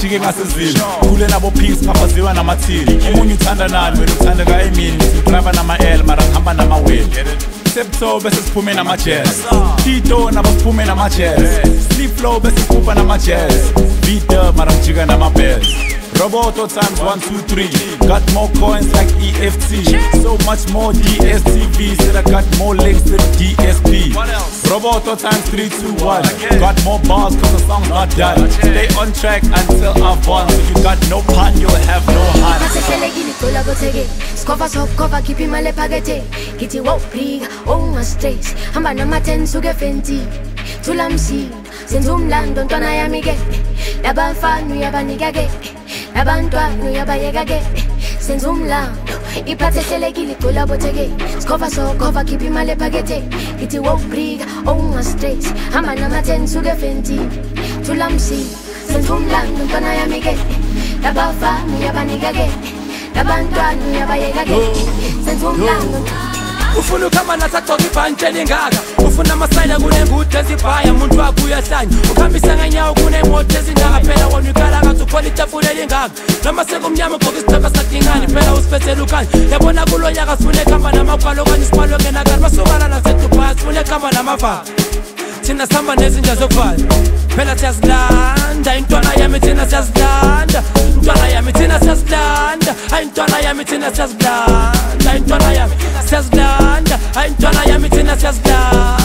sijike ngasezini khule nabo peace ngaphaziwa namathini omunye uthanda nani wena uthandeka emini sidrayiva nama-l mara ngihamba nama-will septo bese siphume nama-jazz. Tito nabo siphume nama-jazz. Sleep flow bese siphupha nama-jazz. Beat mara ngijika nama-bells Roboto times one, two, three. Got more coins like EFT. So much more DSTV. Said I got more links than DSP. Roboto times three, two, one. Got more bars cause the song's not done. Stay on track until I've won. So you got no pun, you'll have no hunt. Nasihlelekile icula kotheke Skova sokukhova khipha imali ephakethe Ngithi wow bika ungastrace oh, Hamba nama-10 suke fenti Thula msila senza umlando ntwana yami ke Labafana uyabanika nabantwana uyabayeka-ke senza umlando. Iphatha ehlelekile igcula botheke sikhova sokhova khipha imali ephakethe. Ngithi wowubrika owungastress hamba namatheni suke efentini thula msini senza umlando mntwana yami-ke labafana uyabanika-ke labantwana uyabayeka-ke senza umlando. Ufuna ukuhamba nasagcoka ibhantshi elingaka? Ufuna amasayila kunengude ezibhaya muntu wakho uyahlanya ukhambisa ngenyawo kunemoto ezindaka phela wona ikala kathi ukhona itafula elingaka noma sekumnyama ugqoka isicaka sadingani phela usiphethela ukhanya yabona kulo nyaka sifuna ekuhamba namagwalo okanye isibalo ngenakani basukana nasedubhaya sifuna ekuhamba namavalo. Thina sihamba nezinja zokuvala. Phela siyazilanda intwana yami thina siyazilanda. Intwana yami thina siyazilanda. Hayi intwana yami thina siyazilanda. Intwana yami siyazilanda. Hayi intwana yami thina siyazilanda